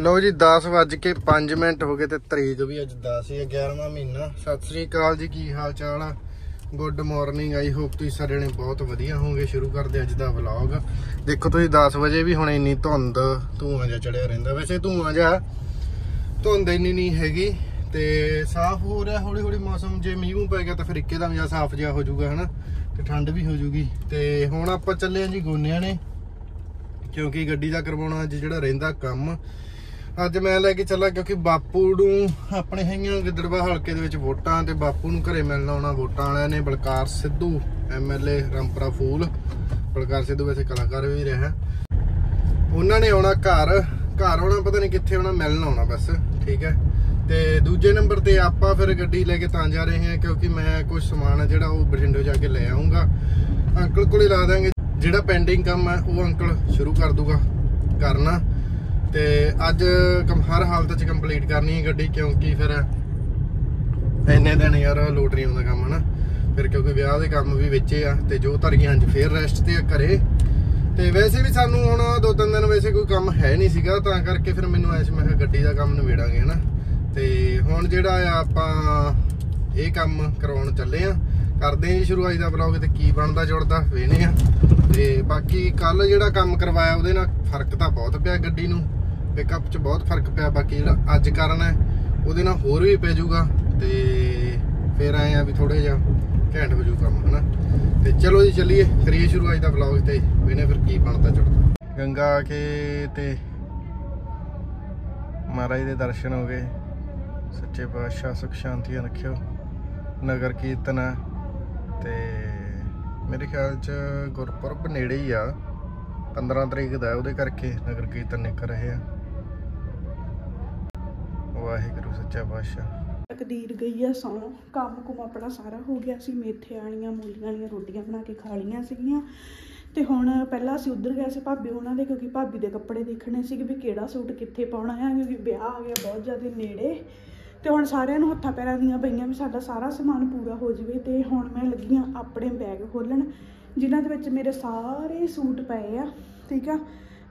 ਲਓ ਜੀ 10 ਵੱਜ ਕੇ 5 ਮਿੰਟ ਹੋ ਗਏ ਤੇ ਤਰੀਕ ਵੀ ਅੱਜ 10 ਹੈ 11ਵਾਂ ਮਹੀਨਾ। ਸਤਿ ਸ੍ਰੀ ਅਕਾਲ ਜੀ, ਕੀ ਹਾਲ ਚਾਲ ਆ? ਗੁੱਡ ਮਾਰਨਿੰਗ ਆਈ ਹੋਪ ਤੁਸੀਂ ਸਾਰੇ ਨੇ ਬਹੁਤ ਵਧੀਆ ਹੋਵੋਗੇ। ਸ਼ੁਰੂ ਕਰਦੇ ਅੱਜ ਦਾ ਵਲੌਗ ਦੇਖੋ ਤੁਸੀਂ 10 ਵਜੇ ਵੀ ਹੁਣ ਇੰਨੀ ਧੁੰਦ, ਧੂਆਂ ਜਿਹਾ ਚੜਿਆ ਰਹਿੰਦਾ। ਵੈਸੇ ਧੂਆਂ ਜਿਹਾ ਧੁੰਦ ਇੰਨੀ ਨਹੀਂ ਹੈਗੀ ਤੇ ਸਾਫ਼ ਹੋ ਰਿਹਾ ਹੌਲੀ ਹੌਲੀ ਮੌਸਮ। ਜੇ ਮੀਂਹ ਪੈ ਗਿਆ ਤਾਂ ਫਿਰ ਦਾ ਜਿਹਾ ਸਾਫ਼ ਜਿਹਾ ਹੋ ਜਾਊਗਾ, ਹਨਾ? ਤੇ ਠੰਡ ਵੀ ਹੋ ਜਾਊਗੀ। ਤੇ ਹੁਣ ਆਪਾਂ ਚੱਲੇ ਆਂ ਜੀ ਗੋਨਿਆਂ ਨੇ, ਕਿਉਂਕਿ ਗੱਡੀ ਦਾ ਕਰਵਾਉਣਾ ਅੱਜ ਜਿਹੜਾ ਰਹਿੰਦਾ ਕੰਮ। ਅੱਜ ਮੈਂ ਲੈ ਕੇ ਚੱਲਾ ਕਿਉਂਕਿ ਬਾਪੂ ਨੂੰ ਆਪਣੇ ਹੈਗੀਆਂ ਗਿੱਦੜਵਾ ਹਲਕੇ ਦੇ ਵਿੱਚ ਵੋਟਾਂ ਤੇ ਬਾਪੂ ਨੂੰ ਘਰੇ ਮਿਲਣ ਆਉਣਾ ਵੋਟਾਂ ਵਾਲਿਆਂ ਨੇ ਬਲਕਾਰ ਸਿੱਧੂ ਐਮਐਲਏ ਰੰਪਰਾ ਫੂਲ, ਬਲਕਾਰ ਸਿੱਧੂ ਵੈਸੇ ਕਲਾਕਾਰ ਵੀ ਰਿਹਾ। ਉਹਨਾਂ ਨੇ ਆਉਣਾ ਘਰ ਘਰ ਆਉਣਾ ਪਤਾ ਨਹੀਂ ਕਿੱਥੇ ਆਉਣਾ, ਮਿਲਣ ਆਉਣਾ ਬਸ, ਠੀਕ ਹੈ। ਤੇ ਦੂਜੇ ਨੰਬਰ ਤੇ ਆਪਾਂ ਫਿਰ ਗੱਡੀ ਲੈ ਕੇ ਤਾਂ ਜਾ ਰਹੇ ਹਾਂ ਕਿਉਂਕਿ ਮੈਂ ਕੁਝ ਸਮਾਨ ਹੈ ਜਿਹੜਾ ਉਹ ਬਠਿੰਡੇ ਜਾ ਕੇ ਲੈ ਆਉਂਗਾ ਅੰਕਲ ਕੋਲੇ ਲਾ ਦਾਂਗੇ। ਜਿਹੜਾ ਪੈਂਡਿੰਗ ਕੰਮ ਹੈ ਉਹ ਅੰਕਲ ਸ਼ੁਰੂ ਕਰ ਦੂਗਾ। ਕਰਨਾ। ਤੇ ਅੱਜ ਕਮ ਹਰ ਹਾਲਤ 'ਚ ਕੰਪਲੀਟ ਕਰਨੀ ਹੈ ਗੱਡੀ, ਕਿਉਂਕਿ ਫਿਰ ਇੰਨੇ ਦਿਨ ਯਾਰ ਲੋਟਰੀਆਂ ਦਾ ਆਉਂਦਾ ਕੰਮ, ਹਨਾ? ਫਿਰ ਕਿਉਂਕਿ ਵਿਆਹ ਦੇ ਕੰਮ ਵੀ ਵਿੱਚੇ ਆ, ਤੇ ਜੋ ਧਰੀਆਂ ਅੱਜ ਫੇਰ ਰੈਸਟ ਤੇ ਘਰੇ। ਤੇ ਵੈਸੇ ਵੀ ਸਾਨੂੰ ਹੁਣ ਦੋ ਤਿੰਨ ਦਿਨ ਵੈਸੇ ਕੋਈ ਕੰਮ ਹੈ ਨਹੀਂ ਸੀਗਾ, ਤਾਂ ਕਰਕੇ ਫਿਰ ਮੈਨੂੰ ਐਸ ਮੈਂ ਕਿਹਾ ਗੱਡੀ ਦਾ ਕੰਮ ਨਿਬੇੜਾਂਗੇ, ਹਨਾ? ਤੇ ਹੁਣ ਜਿਹੜਾ ਆ ਆਪਾਂ ਇਹ ਕੰਮ ਕਰਵਾਉਣ ਚੱਲੇ ਆ, ਕਰਦੇ ਆਂ ਜੀ ਸ਼ੁਰੂ ਅੱਜ ਦਾ ਬਲੌਗ ਤੇ ਕੀ ਬਣਦਾ ਜੁੜਦਾ ਵੇਨੇ ਆ ਤੇ ਬਾਕੀ ਕੱਲ ਜਿਹੜਾ ਕੰਮ ਕਰਵਾਇਆ ਉਹਦੇ ਨਾਲ ਫ਼ਰਕ ਤਾਂ ਬਹੁਤ ਪਿਆ ਗੱਡੀ ਨੂੰ। ਪਿਕਅਪ 'ਚ ਬਹੁਤ ਫ਼ਰਕ ਪਿਆ, ਬਾਕੀ ਜਿਹੜਾ ਅੱਜ ਕਾਰਨ ਹੈ, ਉਹਦੇ ਨਾਲ ਹੋਰ ਵੀ ਪੈ ਜਾਊਗਾ ਤੇ ਫੇਰ ਆਏ ਆ ਵੀ ਥੋੜੇ ਜਿਹਾ ਘੈਂਟ ਹੋ ਜਾਊ ਕੰਮ, ਹਨਾ? ਤੇ ਚਲੋ ਜੀ, ਚੱਲੀਏ। ਕਰੀਏ ਸ਼ੁਰੂ ਅੱਜ ਦਾ ਵਲੌਗ ਤੇ। ਵੇਨੇ ਫਿਰ ਕੀ ਬਣਦਾ ਜੁੜਦਾ ਗੰਗਾ ਆ ਕੇ ਤੇ ਮਹਾਰਾਜ ਦੇ ਦਰਸ਼ਨ ਹੋ ਗਏ। ਸੱਚੇ ਪਾਤਸ਼ਾਹ ਸੁਖ ਸ਼ਾਂਤੀ ਰੱਖਿਓ। ਨਗਰ ਕੀਰਤਨ ਹੈ ਤੇ ਮੇਰੇ ਖਿਆਲ ਚ ਗੁਰਪੁਰਬ ਨੇੜੇ ਹੀ ਆ। 15 ਤਰੀਕ ਦਾ, ਉਹਦੇ ਕਰਕੇ ਨਗਰ ਕੀਰਤਨ ਨਿਕਲ ਰਹੇ ਆ। ਵਾਹਿਗੁਰੂ, ਸੱਚਾ ਪਾਤਸ਼ਾਹ। ਤਕਦੀਰ ਗਈ ਆ ਸੌਂ ਕੰਮ ਕੁਮ ਆਪਣਾ ਸਾਰਾ ਹੋ ਗਿਆ ਸੀ। ਮੇਥੇ ਵਾਲੀਆਂ ਮੂਲੀਆਂ ਵਾਲੀਆਂ ਰੋਟੀਆਂ ਬਣਾ ਕੇ ਖਾ ਲਈਆਂ ਸੀਗੀਆਂ। ਤੇ ਹੁਣ ਪਹਿਲਾਂ ਅਸੀਂ ਉੱਧਰ ਗਏ ਸੀ ਭਾਬੀ ਉਹਨਾਂ ਦੇ, ਕਿਉਂਕਿ ਭਾਬੀ ਦੇ ਕੱਪੜੇ ਦੇਖਣੇ ਸੀ ਕਿ ਵੀ ਕਿਹੜਾ ਸੂਟ ਕਿੱਥੇ ਪਾਉਣਾ ਹੈ ਕਿਉਂਕਿ ਵਿਆਹ ਆ ਗਿਆ ਬਹੁਤ ਜ਼ਿਆਦਾ ਨੇੜੇ। ਤੇ ਹੁਣ ਸਾਰਿਆਂ ਨੂੰ ਹੱਥਾਂ ਪੈਰਾਂ ਦੀਆਂ ਪਈਆਂ ਵੀ ਸਾਡਾ ਸਾਰਾ ਸਮਾਨ ਪੂਰਾ ਹੋ ਜਾਵੇ। ਤੇ ਹੁਣ ਮੈਂ ਲੱਗੀ ਆ ਆਪਣੇ ਬੈਗ ਖੋਲਣ, ਜਿਨ੍ਹਾਂ ਦੇ ਵਿੱਚ ਮੇਰੇ ਸਾਰੇ ਸੂਟ ਪਏ ਆ, ਠੀਕ ਆ।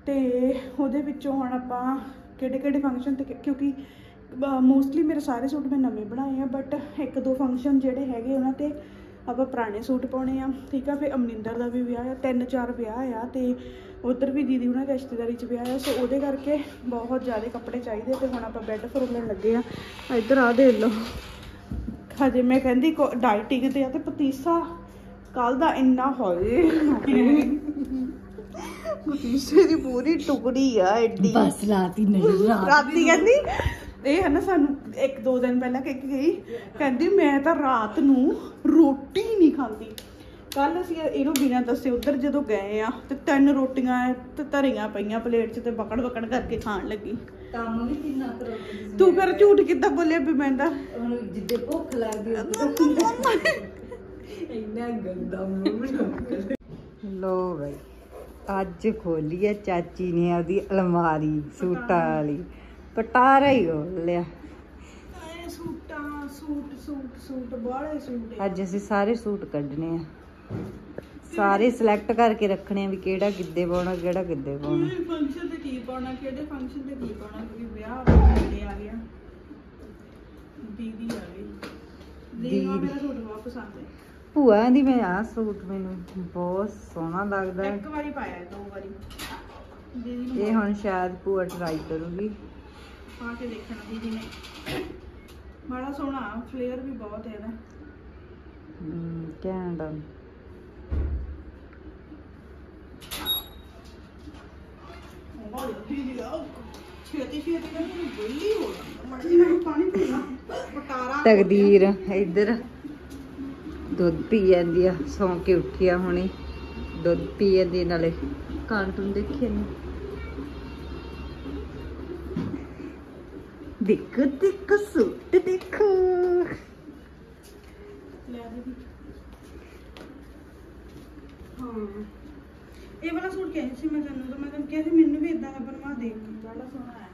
ਤੇ ਉਹਦੇ ਵਿੱਚੋਂ ਹੁਣ ਆਪਾਂ ਕਿਹੜੇ ਕਿਹੜੇ ਫੰਕਸ਼ਨ ਤੇ ਕਿ- ਕਿਉਂਕਿ ਮੋਸਟਲੀ ਮੇਰੇ ਸਾਰੇ ਸੂਟ ਮੈਂ ਨਵੇਂ ਬਣਾਏ ਆ ਬਟ ਇੱਕ ਦੋ ਫੰਕਸ਼ਨ ਜਿਹੜੇ ਹੈਗੇ ਉਹਨਾਂ ਤੇ ਆਪਾਂ ਪੁਰਾਣੇ ਸੂਟ ਪਾਉਣੇ ਆ ਠੀਕ ਆ ਫਿਰ ਅਮਨਿੰਦਰ ਦਾ ਵੀ ਵਿਆਹ ਆ ਤਿੰਨ ਚਾਰ ਵਿਆਹ ਆ ਤੇ ਉਧਰ ਵੀ ਦੀਦੀ ਉਹਨਾਂ ਦੀ ਰਿਸ਼ਤੇਦਾਰੀ 'ਚ ਵਿਆਹ ਆ ਸੋ ਉਹਦੇ ਕਰਕੇ ਬਹੁਤ ਜ਼ਿਆਦਾ ਕੱਪੜੇ ਚਾਹੀਦੇ ਤੇ ਹੁਣ ਆਪਾਂ ਬੈੱਡ ਫਰੋਲਣ ਲੱਗੇ ਆ। ਇੱਧਰ ਆ ਦੇ ਲਓ। ਹਜੇ ਮੈਂ ਕਹਿੰਦੀ ਡਾਈਟਿੰਗ ਤੇ ਆ ਤੇ ਪਤੀਸਾ ਕੱਲ ਦਾ ਇੰਨਾ ਹੋਏ। ਪਤੀਸੇ ਦੀ ਪੂਰੀ ਟੁਕੜੀ ਆ ਐਡੀ। ਬਸ ਰਾਤੀ ਨਹੀਂ ਰਾਤ ਰਾਤੀ ਕਹਿੰਦੀ ਇਹ ਹੈ ਨਾ ਸਾਨੂੰ ਇੱਕ ਦੋ ਦਿਨ ਪਹਿਲਾਂ ਕਹਿ ਕੇ ਗਈ ਕਹਿੰਦੀ ਮੈਂ ਤਾਂ ਰਾਤ ਨੂੰ ਰੋਟੀ ਨਹੀਂ ਖਾਂਦੀ। ਕੱਲ ਅਸੀਂ ਇਹਨੂੰ ਬਿਨਾਂ ਦੱਸੇ ਉੱਧਰ ਜਦੋਂ ਗਏ ਆ ਤੇ ਤਿੰਨ ਰੋਟੀਆਂ ਤੇ ਧਰੀਆਂ ਪਈਆਂ ਪਲੇਟ 'ਚ ਤੇ ਬਕੜ ਬਕੜ ਕਰਕੇ ਖਾਣ ਲੱਗੀ। ਕੰਮ ਵੀ ਕਿੰਨਾ ਕਰੋ ਤੂੰ ਫਿਰ ਝੂਠ ਕਿੱਦਾਂ ਬੋਲਿਆ ਵੀ ਮੈਂ ਤਾਂ ਹੁਣ ਜਿੱਦੇ ਭੁੱਖ ਲੱਗਦੀ ਉਦੋਂ ਇੰਨਾ ਗੰਦਾ ਮੂੰਹ ਲੋ ਬਈ ਅੱਜ ਖੋਲੀ ਹੈ ਚਾਚੀ ਨੇ ਆਪਦੀ ਅਲਮਾਰੀ ਸੂਟਾਂ ਵਾਲੀ। ਪਟਾਰਾ ਹੀ ਖੋਲ ਲਿਆ। ਐ ਸੂਟਾਂ ਸੂਟ ਸੂਟ ਸੂਟ ਬਾਹਲੇ ਸੂਟ ਅੱਜ ਅਸੀਂ ਸਾਰੇ ਸੂਟ ਕੱਢਣੇ ਆ। ਸਾਰੇ ਸਿਲੈਕਟ ਕਰਕੇ ਰੱਖਣੇ ਆ ਵੀ ਕਿਹੜਾ ਕਿੱਦੇ ਪਾਉਣਾ ਕਿਹੜਾ ਕਿੱਦੇ ਪਾਉਣਾ। ਫੰਕਸ਼ਨ ਤੇ ਕੀ ਪਾਉਣਾ ਕਿਹੜੇ ਫੰਕਸ਼ਨ ਤੇ ਕੀ ਪਾਉਣਾ ਕਿਉਂਕਿ ਵਿਆਹ ਆਪਣੇ ਨੇੜੇ ਆ ਗਿਆ ਦੀਦੀ ਆ ਗਈ। ਦੀਦੀ ਨੂੰ ਮੇਰਾ ਸੂਟ ਬਹੁਤ ਪਸੰਦ ਹੈ। ਭੂਆ ਦੀ ਮੈਂ ਆ ਸੂਟ ਮੈਨੂੰ ਬਹੁਤ ਸੋਹਣਾ ਲੱਗਦਾ ਹੈ। ਇੱਕ ਵਾਰੀ ਪਾਇਆ ਦੋ ਵਾਰੀ। ਇਹ ਹੁਣ ਸ਼ਾਇਦ ਭੂਆ ਟਰਾਈ ਕਰੂਗੀ। ਪਾ ਕੇ ਦੇਖਣਾ ਦੀਦੀ ਨੇ ਬੜਾ ਸੋਹਣਾ ਫਲੇਅਰ ਵੀ ਬਹੁਤ ਹੈ ਇਹਦਾ ਹਮ, ਘੈਂਟ ਆ। ਉਹ ਦੀਦੀ ਆ ਛੇਤੀ ਛੇਤੀ ਨਾ ਮੈਨੂੰ ਬੋਲੀ ਹੋ ਜਾਂਦਾ ਮੜੀ ਮੈਨੂੰ ਪਾਣੀ ਪੀਣਾ ਪਟਾਰਾ ਤਕਦੀਰ ਇੱਧਰ ਦੁੱਧ ਪੀ ਜਾਂਦੀ ਆ ਸੌਂ ਕੇ ਉੱਠੀ ਆ ਹੁਣੇ। ਦੁੱਧ ਪੀ ਜਾਂਦੀ ਨਾਲੇ ਕਾਰਟੂਨ ਦੇਖੇ ਨੇ ਦੇਖੋ ਦੇਖੋ ਸੂਟ ਦੇਖੋ। ਇਹ ਵਾਲਾ ਸੂਟ ਕਹਿੰਦੀ ਸੀ? ਮੈਂ ਤੈਨੂੰ ਤਾਂ ਮੈਂ ਤੈਨੂੰ ਕਿਹਾ ਸੀ ਮੈਨੂੰ ਵੀ ਇਦਾਂ ਦਾ ਬਣਵਾ ਦੇ। ਬੜਾ ਸੋਹਣਾ ਹੈ।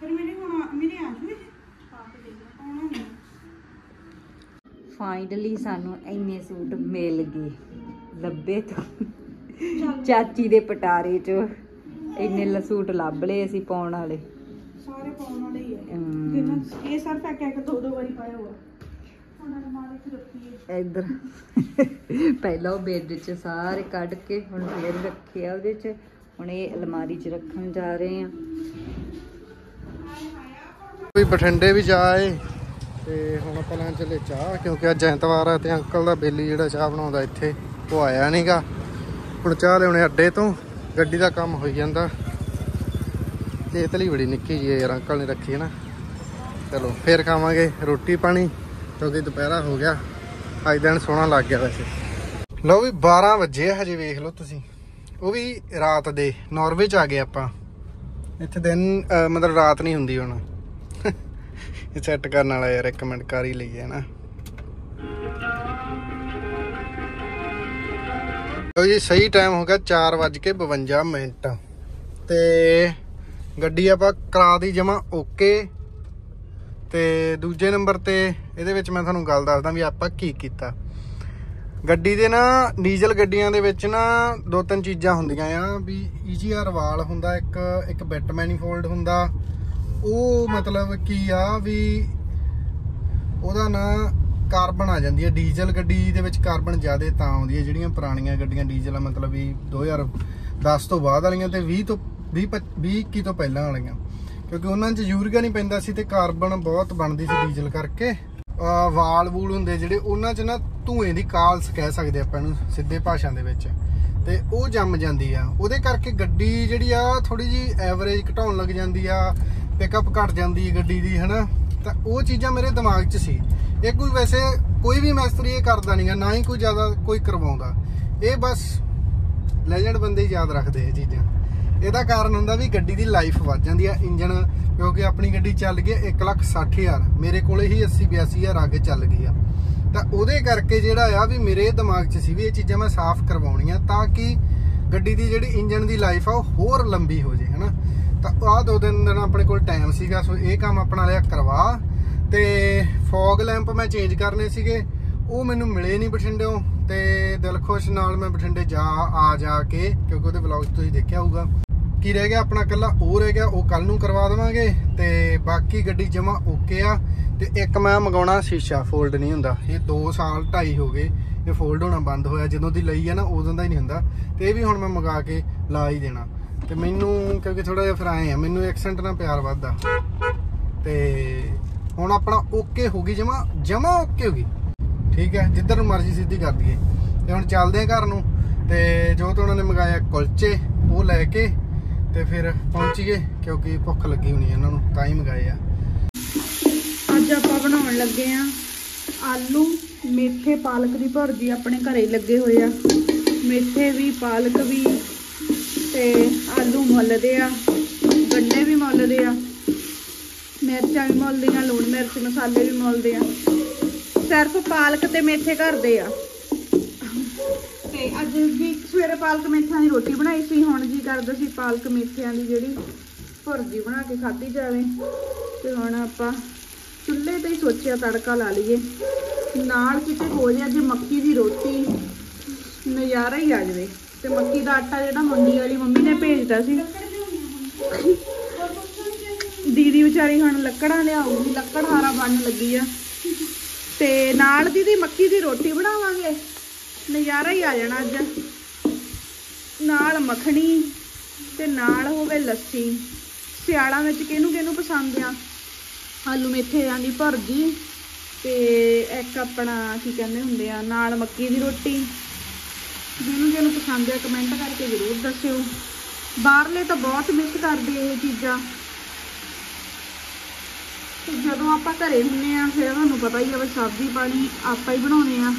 ਫਿਰ ਮੇਰੀ ਹੁਣ ਮੇਰੀ ਆ ਲੈ। ਆਉਣਾ ਨਹੀਂ। ਫਾਈਨਲੀ ਸਾਨੂੰ ਇੰਨੇ ਸੂਟ ਮਿਲ ਗਏ। ਲੱਭੇ ਤੋਂ। ਚਾਚੀ ਦੇ ਪਟਾਰੇ ਚ। ਇੰਨੇ ਲ ਸੂਟ ਲੱਭ ਲਏ ਅਸੀਂ ਪਾਉਣ ਵਾਲੇ। ਸਾਰੇ ਪਾਉਣ ਵਾਲੇ ਹੀ ਹੈ ਹਮ। ਜਿੰਨਾ ਇਹ ਸਿਰਫ ਇੱਕ ਇੱਕ ਦੋ ਦੋ ਵਾਰੀ ਪਾਇਆ ਹੋਇਆ ਹੁਣ ਅਲਮਾਰੀ 'ਚ ਰੱਖੀਏ ਇੱਧਰ। ਪਹਿਲਾਂ ਉਹ ਬੈੱਡ 'ਚ ਸਾਰੇ ਕੱਢ ਕੇ ਹੁਣ ਫੇਰ ਰੱਖਿਆ ਉਹਦੇ 'ਚ। ਹੁਣ ਇਹ ਅਲਮਾਰੀ 'ਚ ਰੱਖਣ ਜਾ ਰਹੇ ਆ। ਵੀ ਬਠਿੰਡੇ ਵੀ ਜਾ ਆਏ ਤੇ ਹੁਣ ਆਪਾਂ ਲਾਂ ਚੱਲੇ ਚਾਹ ਕਿਉਂਕਿ ਅੱਜ ਐਤਵਾਰ ਆ ਤੇ ਅੰਕਲ ਦਾ ਬੇਲੀ ਜਿਹੜਾ ਚਾਹ ਬਣਾਉਂਦਾ ਇੱਥੇ ਉਹ ਆਇਆ ਨਹੀਂਗਾ ਹੁਣ ਚਾਹ ਲਿਆਉਣੇ ਅੱਡੇ ਤੋਂ ਗੱਡੀ ਦਾ ਕੰਮ ਹੋਈ ਜਾਂਦਾ। ਕੇਤਲੀ ਬੜੀ ਨਿੱਕੀ ਜੀ ਹੈ ਯਾਰ, ਅੰਕਲ ਨੇ ਰੱਖੀ ਹੈ ਨਾ। ਚਲੋ, ਫੇਰ ਖਾਵਾਂਗੇ ਰੋਟੀ ਪਾਣੀ, ਕਿਉਂਕਿ ਦੁਪਹਿਰਾ ਹੋ ਗਿਆ। ਅੱਜ ਦਿਨ ਸੋਹਣਾ ਲੱਗ ਗਿਆ ਵੈਸੇ। ਲਓ ਵੀ 12 ਵਜੇ ਹਜੇ, ਵੇਖ ਲਓ ਤੁਸੀਂ। ਉਹ ਵੀ ਰਾਤ ਦੇ ਨਾਰਵੇ ਚ ਆ ਗਏ ਆਪਾਂ। ਇੱਥੇ ਦਿਨ ਮਤਲਬ ਰਾਤ ਨਹੀਂ ਹੁੰਦੀ ਹੁਣ। ਇਹ ਸੈੱਟ ਕਰਨ ਵਾਲਾ ਯਾਰ, ਇੱਕ ਮਿੰਟ ਕਰ ਹੀ ਲਈਏ ਨਾ। ਲਓ ਜੀ, ਸਹੀ ਟਾਈਮ ਹੋ ਗਿਆ 4:52 ਮਿੰਟ। ਤੇ ਗੱਡੀ ਆਪਾਂ ਕਰਾ ਦੀ ਜਮਾ ਓਕੇ। ਤੇ ਦੂਜੇ ਨੰਬਰ ਤੇ ਇਹਦੇ ਵਿੱਚ ਮੈਂ ਤੁਹਾਨੂੰ ਗੱਲ ਦੱਸਦਾ ਵੀ ਆਪਾਂ ਕੀ ਕੀਤਾ। ਗੱਡੀ ਦੇ ਨਾ, ਡੀਜ਼ਲ ਗੱਡੀਆਂ ਦੇ ਵਿੱਚ ਨਾ ਦੋ ਤਿੰਨ ਚੀਜ਼ਾਂ ਹੁੰਦੀਆਂ ਆ, ਵੀ ਈਜੀਆਰ ਵਾਲ ਹੁੰਦਾ ਇੱਕ ਇੱਕ ਬੈਟ ਮੈਨੀਫੋਲਡ ਹੁੰਦਾ। ਉਹ ਮਤਲਬ ਕੀ ਆ ਵੀ ਉਹਦਾ ਨਾ ਕਾਰਬਨ ਆ ਜਾਂਦੀ ਹੈ ਡੀਜ਼ਲ ਗੱਡੀ ਦੇ ਵਿੱਚ ਕਾਰਬਨ ਜ਼ਿਆਦਾ ਤਾਂ ਆਉਂਦੀ ਹੈ ਜਿਹੜੀਆਂ ਪੁਰਾਣੀਆਂ ਗੱਡੀਆਂ ਡੀਜ਼ਲ ਆ, ਮਤਲਬ ਵੀ 2010 ਤੋਂ ਬਾਅਦ ਵਾਲੀਆਂ ਤੇ 20 ਤੋਂ 20 20 21 ਤੋਂ ਪਹਿਲਾਂ ਵਾਲੀਆਂ। ਕਿਉਂਕਿ ਉਹਨਾਂ 'ਚ ਯੂਰੀਆ ਨਹੀਂ ਪੈਂਦਾ ਸੀ ਤੇ ਕਾਰਬਨ ਬਹੁਤ ਬਣਦੀ ਸੀ ਡੀਜ਼ਲ ਕਰਕੇ। ਵਾਲ ਵੂਲ ਹੁੰਦੇ ਜਿਹੜੇ ਉਹਨਾਂ 'ਚ ਨਾ ਧੂਏ ਦੀ ਕਾਲਸ ਕਹਿ ਸਕਦੇ ਆਪਾਂ ਇਹਨੂੰ, ਸਿੱਧੇ ਭਾਸ਼ਾ ਦੇ ਵਿੱਚ। ਤੇ ਉਹ ਜੰਮ ਜਾਂਦੀ ਆ। ਉਹਦੇ ਕਰਕੇ ਗੱਡੀ ਜਿਹੜੀ ਆ ਥੋੜੀ ਜੀ ਐਵਰੇਜ ਘਟਾਉਣ ਲੱਗ ਜਾਂਦੀ ਆ ਪਿਕਅਪ ਘਟ ਜਾਂਦੀ ਹੈ ਗੱਡੀ ਦੀ, ਹਨਾ? ਤਾਂ ਉਹ ਚੀਜ਼ਾਂ ਮੇਰੇ ਦਿਮਾਗ 'ਚ ਸੀ। ਇਹ ਕੋਈ ਵੈਸੇ ਕੋਈ ਵੀ ਮਿਸਤਰੀ ਇਹ ਕਰਦਾ ਨਹੀਂਗਾ ਨਾ ਹੀ ਕੋਈ ਜ਼ਿਆਦਾ ਕੋਈ ਕਰਵਾਉਂਦਾ। ਇਹ ਬਸ ਲੈਜੈਂਡ ਬੰਦੇ ਯਾਦ ਰੱਖਦੇ ਇਹ ਚੀਜ਼ਾਂ। ਇਹਦਾ ਕਾਰਨ ਹੁੰਦਾ ਵੀ ਗੱਡੀ ਦੀ ਲਾਈਫ ਵੱਧ ਜਾਂਦੀ ਆ ਇੰਜਨ ਕਿਉਂਕਿ ਆਪਣੀ ਗੱਡੀ ਚੱਲ ਗਈ 160000 ਮੇਰੇ ਕੋਲੇ ਹੀ 80 82000 ਅੱਗੇ ਚੱਲ ਗਈ ਆ। ਤਾਂ ਉਹਦੇ ਕਰਕੇ ਜਿਹੜਾ ਆ ਵੀ ਮੇਰੇ ਦਿਮਾਗ 'ਚ ਸੀ ਵੀ ਇਹ ਚੀਜ਼ਾਂ ਮੈਂ ਸਾਫ਼ ਕਰਵਾਉਣੀਆਂ ਤਾਂ ਕਿ ਗੱਡੀ ਦੀ ਜਿਹੜੀ ਇੰਜਨ ਦੀ ਲਾਈਫ ਆ, ਉਹ ਹੋਰ ਲੰਬੀ ਹੋ ਜੇ ਹਨਾ? ਤਾਂ ਆਹ ਦੋ ਦਿਨ ਦਿਨ ਆਪਣੇ ਕੋਲ ਟਾਈਮ ਸੀਗਾ, ਸੋ ਇਹ ਕੰਮ ਆਪਣਾ ਲਿਆ ਕਰਵਾ। ਤੇ ਫੌਗ ਲੈਂਪ ਮੈਂ ਚੇਂਜ ਕਰਨੇ ਸੀਗੇ, ਉਹ ਮੈਨੂੰ ਮਿਲੇ ਨਹੀਂ ਬਠਿੰਡਿਓਂ। ਤੇ ਦਿਲ ਖੁਸ਼ ਨਾਲ ਮੈਂ ਬਠਿੰਡੇ ਜਾ, ਆ ਜਾ ਕੇ, ਕਿਉਂਕਿ ਉਹਦੇ ਵਲੌਗ ਤੁਸੀਂ ਦੇਖਿਆ ਹੋਊਗਾ। ਕੀ ਰਹਿ ਗਿਆ, ਆਪਣਾ ਕੱਲਾ ਉਹ ਰਹਿ ਗਿਆ, ਉਹ ਕੱਲ ਨੂੰ ਕਰਵਾ ਦੇਵਾਂਗੇ ਤੇ ਬਾਕੀ ਗੱਡੀ ਜਮਾ ਓਕੇ ਆ ਤੇ ਇੱਕ ਮੈਂ ਮੰਗਾਉਣਾ ਸ਼ੀਸ਼ਾ ਫੋਲਡ ਨਹੀਂ ਹੁੰਦਾ। ਇਹ 2 ਸਾਲ 2.5 ਹੋ ਗਏ, ਇਹ ਫੋਲਡ ਹੋਣਾ ਬੰਦ ਹੋਇਆ, ਜਦੋਂ ਦੀ ਲਈ ਆ ਨਾ, ਉਦੋਂ ਦਾ ਹੀ ਨਹੀਂ ਹੁੰਦਾ। ਤੇ ਇਹ ਵੀ ਹੁਣ ਮੈਂ ਮੰਗਾ ਕੇ ਲਾ ਹੀ ਦੇਣਾ। ਤੇ ਮੈਨੂੰ, ਕਿਉਂਕਿ ਥੋੜਾ ਜਿਹਾ ਫਿਰ ਆਏ ਆ, ਮੈਨੂੰ ਐਕਸੈਂਟ ਨਾਲ ਪਿਆਰ ਵੱਧਦਾ। ਤੇ ਹੁਣ ਆਪਣਾ ਓਕੇ ਹੋ ਗਈ ਜਮਾ ਜਮਾ ਓਕੇ ਹੋ ਗਈ। ਠੀਕ ਹੈ, ਜਿੱਧਰ ਨੂੰ ਮਰਜ਼ੀ ਸਿੱਧੀ ਕਰ ਦਈਏ। ਤੇ ਹੁਣ ਚੱਲਦੇ ਆ ਘਰ ਨੂੰ, ਤੇ ਜੋ ਤੋਂ ਉਹਨਾਂ ਨੇ ਮੰਗਾਇਆ ਕੁਲਚੇ, ਉਹ ਲੈ ਕੇ ਤੇ ਫਿਰ ਪਹੁੰਚੀਏ ਕਿਉਂਕਿ ਭੁੱਖ ਲੱਗੀ ਹੋਣੀ ਇਹਨਾਂ ਨੂੰ, ਤਾਂ ਹੀ ਮੰਗਾਏ ਆ। ਅੱਜ ਆਪਾਂ ਬਣਾਉਣ ਲੱਗੇ ਆ ਆਲੂ, ਮੇਥੇ ਪਾਲਕ ਦੀ ਭੁਰਜੀ ਆਪਣੇ ਘਰੇ ਲੱਗੇ ਹੋਏ ਆ। ਮੇਥੇ ਵੀ, ਪਾਲਕ ਵੀ ਤੇ ਆਲੂ ਮੁੱਲਦੇ ਆ ਗੰਡੇ ਵੀ ਮੁੱਲਦੇ ਆ, ਮਿਰਚਾਂ ਵੀ ਮੁੱਲਦੀਆਂ, ਲੂਣ ਮਿਰਚ, ਮਸਾਲੇ ਵੀ ਮੁੱਲਦੇ ਆ। ਸਿਰਫ ਪਾਲਕ ਤੇ ਮੇਥੇ ਘਰਦੇ ਆ। ਤੇ ਅੱਜ ਜੀ ਸਵੇਰੇ ਪਾਲਕ ਮੇਥਿਆਂ ਦੀ ਰੋਟੀ ਬਣਾਈ ਸੀ, ਹੁਣ ਜੀ ਕਰਦਾ ਸੀ ਪਾਲਕ ਮੇਥਿਆਂ ਦੀ ਜਿਹੜੀ ਭੁਰਜੀ ਬਣਾ ਕੇ ਖਾਧੀ ਜਾਵੇ। ਤੇ ਹੁਣ ਆਪਾਂ ਚੁੱਲ੍ਹੇ ਤੇ ਹੀ ਸੋਚਿਆ ਤੜਕਾ ਲਾ ਲਈਏ। ਨਾਲ ਕਿਤੇ ਹੋ ਜਾਏ ਅੱਜ ਮੱਕੀ ਦੀ ਰੋਟੀ, ਨਜ਼ਾਰਾ ਹੀ ਆ ਜਾਵੇ। ਤੇ ਮੱਕੀ ਦਾ ਆਟਾ ਜਿਹੜਾ ਮੰਡੀ ਵਾਲੀ ਮੰਮੀ ਨੇ ਭੇਜਤਾ ਸੀ। ਦੀਦੀ ਵਿਚਾਰੀ ਹੁਣ ਲੱਕੜਾਂ ਲਿਆਊਗੀ, ਲੱਕੜ ਹਾਰਾ ਬਣਨ ਲੱਗੀ ਆ। ਤੇ ਨਾਲ ਦੀਦੀ ਮੱਕੀ ਦੀ ਰੋਟੀ ਬਣਾਵਾਂਗੇ। ਨਜ਼ਾਰਾ ਹੀ ਆ ਜਾਣਾ ਅੱਜ। ਨਾਲ ਮੱਖਣੀ ਤੇ ਨਾਲ ਹੋਵੇ ਲੱਸੀ। ਸਿਆਲਾਂ ਵਿੱਚ ਕਿਹਨੂੰ ਕਿਹਨੂੰ ਪਸੰਦ ਆ? ਆਲੂ ਮੇਥੇ ਦੀ ਭਰਜੀ ਤੇ ਇੱਕ ਆਪਣਾ ਕੀ ਕਹਿੰਦੇ ਹੁੰਦੇ ਆ, ਨਾਲ ਮੱਕੀ ਦੀ ਰੋਟੀ। ਜਿਹਨੂੰ ਜਿਹਨੂੰ ਪਸੰਦ ਆ ਕਮੈਂਟ ਕਰਕੇ ਜ਼ਰੂਰ ਦੱਸਿਓ। ਬਾਹਰਲੇ ਤਾਂ ਬਹੁਤ ਮਿਸ ਕਰਦੇ ਇਹ ਚੀਜ਼ਾਂ। ਜਦੋਂ ਆਪਾਂ ਘਰੇ ਹੁੰਨੇ ਆ, ਫਿਰ ਤੁਹਾਨੂੰ ਪਤਾ ਹੀ ਆ ਵੀ ਸਬਜ਼ੀ ਪਾਣੀ ਆਪਾਂ ਹੀ ਬਣਾਉਣੇ ਆ।